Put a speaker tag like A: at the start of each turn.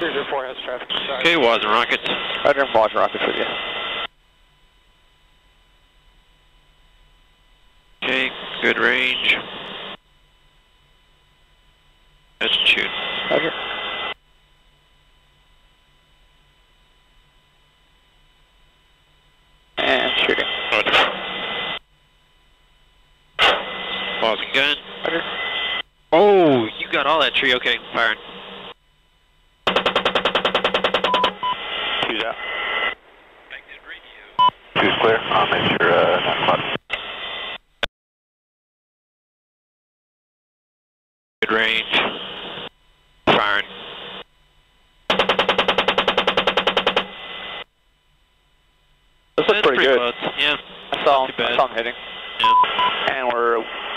A: Cruiser 4 has traffic. Sorry.
B: Okay, was and rockets.
A: Roger, Watch rockets with you.
B: Okay, good range. Let's shoot.
A: Roger. And shooting.
B: Roger. Pausing gun.
A: Roger.
B: Oh, you got all that tree. Okay, firing.
C: Two's out. Two's clear. I'll make sure uh, 9 o'clock.
B: Good range. Firing.
A: This looks
B: That's
A: pretty, good.
B: close. Yeah,
A: I saw him. I saw him hitting.
B: yeah.
A: And we're weapons cold.